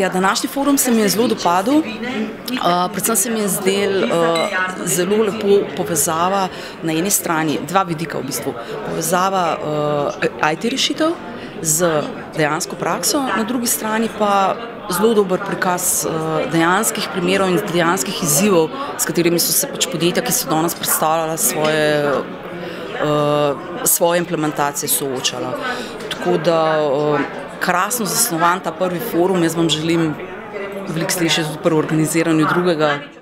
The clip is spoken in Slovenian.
Ja, današnji forum se mi je zelo dopadel. Uh, predvsem se mi je zdel uh, zelo lepo povezava na eni strani, dva vidika v bistvu. Povezava uh, IT rešitev z dejansko prakso, na drugi strani pa zelo dober prikaz uh, dejanskih primerov in dejanskih izzivov, s katerimi so se pač podjetja, ki so danes predstavljala svoje, uh, svoje implementacije, soočala. Tako da uh, krasno zasnovan ta prvi forum, jaz vam želim veliko slišati tudi pri organiziranju drugega.